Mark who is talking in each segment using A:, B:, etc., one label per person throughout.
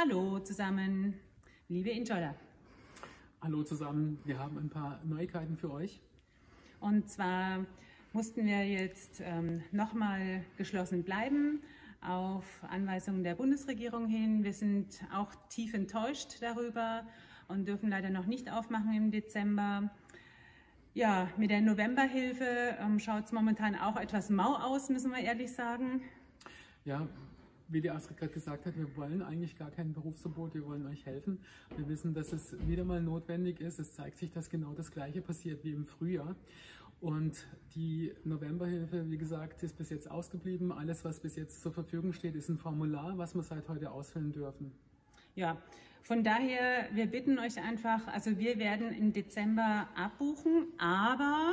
A: Hallo zusammen, liebe Enjoyer.
B: Hallo zusammen, wir haben ein paar Neuigkeiten für euch.
A: Und zwar mussten wir jetzt ähm, nochmal geschlossen bleiben auf Anweisungen der Bundesregierung hin. Wir sind auch tief enttäuscht darüber und dürfen leider noch nicht aufmachen im Dezember. Ja, mit der Novemberhilfe ähm, schaut es momentan auch etwas mau aus, müssen wir ehrlich sagen.
B: Ja, wie die Astrid gerade gesagt hat, wir wollen eigentlich gar kein Berufsverbot, wir wollen euch helfen. Wir wissen, dass es wieder mal notwendig ist. Es zeigt sich, dass genau das Gleiche passiert wie im Frühjahr. Und die Novemberhilfe, wie gesagt, ist bis jetzt ausgeblieben. Alles, was bis jetzt zur Verfügung steht, ist ein Formular, was wir seit heute ausfüllen dürfen.
A: Ja, von daher, wir bitten euch einfach, also wir werden im Dezember abbuchen, aber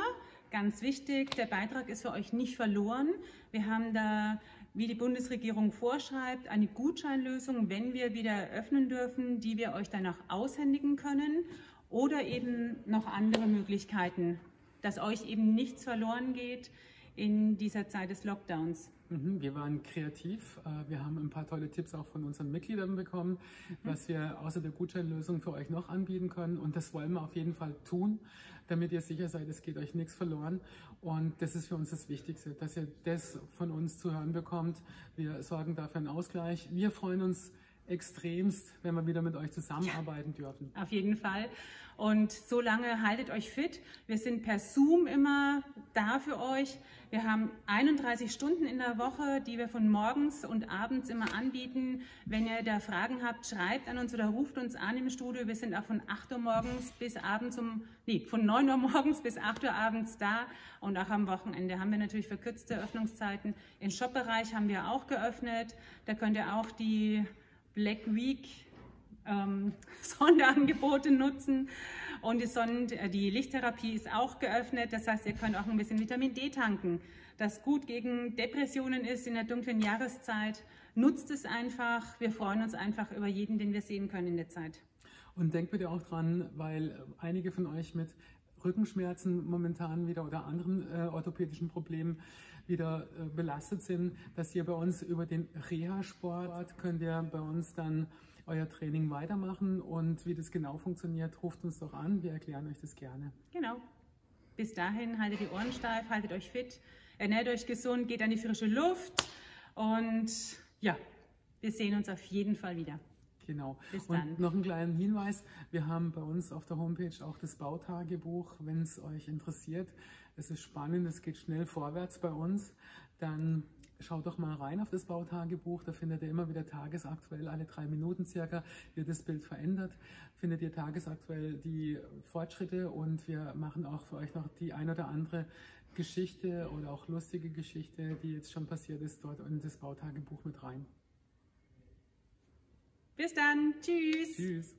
A: ganz wichtig, der Beitrag ist für euch nicht verloren. Wir haben da, wie die Bundesregierung vorschreibt, eine Gutscheinlösung, wenn wir wieder eröffnen dürfen, die wir euch danach aushändigen können. Oder eben noch andere Möglichkeiten, dass euch eben nichts verloren geht in dieser Zeit des Lockdowns.
B: Mhm, wir waren kreativ. Äh, wir haben ein paar tolle Tipps auch von unseren Mitgliedern bekommen, mhm. was wir außer der Gutscheinlösung für euch noch anbieten können. Und das wollen wir auf jeden Fall tun, damit ihr sicher seid, es geht euch nichts verloren. Und das ist für uns das Wichtigste, dass ihr das von uns zu hören bekommt. Wir sorgen dafür einen Ausgleich. Wir freuen uns extremst, wenn wir wieder mit euch zusammenarbeiten ja, dürfen.
A: Auf jeden Fall. Und so lange haltet euch fit. Wir sind per Zoom immer da für euch. Wir haben 31 Stunden in der Woche, die wir von morgens und abends immer anbieten. Wenn ihr da Fragen habt, schreibt an uns oder ruft uns an im Studio. Wir sind auch von 8 Uhr morgens bis abends um, nee, von 9 Uhr morgens bis 8 Uhr abends da. Und auch am Wochenende haben wir natürlich verkürzte Öffnungszeiten. Im Shopbereich haben wir auch geöffnet. Da könnt ihr auch die Black Week ähm, Sonderangebote nutzen. Und die, Sonnen äh, die Lichttherapie ist auch geöffnet. Das heißt, ihr könnt auch ein bisschen Vitamin D tanken, das gut gegen Depressionen ist in der dunklen Jahreszeit. Nutzt es einfach. Wir freuen uns einfach über jeden, den wir sehen können in der Zeit.
B: Und denkt bitte auch dran, weil einige von euch mit Rückenschmerzen momentan wieder oder anderen äh, orthopädischen Problemen wieder äh, belastet sind, dass ihr bei uns über den Reha-Sport könnt ihr bei uns dann euer Training weitermachen und wie das genau funktioniert, ruft uns doch an, wir erklären euch das gerne.
A: Genau. Bis dahin haltet die Ohren steif, haltet euch fit, ernährt euch gesund, geht an die frische Luft und ja, wir sehen uns auf jeden Fall wieder.
B: Genau. Bis dann. Und noch einen kleinen Hinweis, wir haben bei uns auf der Homepage auch das Bautagebuch, wenn es euch interessiert. Es ist spannend, es geht schnell vorwärts bei uns. Dann schaut doch mal rein auf das Bautagebuch, da findet ihr immer wieder tagesaktuell, alle drei Minuten circa, wird das Bild verändert, findet ihr tagesaktuell die Fortschritte und wir machen auch für euch noch die ein oder andere Geschichte oder auch lustige Geschichte, die jetzt schon passiert ist, dort in das Bautagebuch mit rein.
A: Bis dann. Tschüss. Tschüss.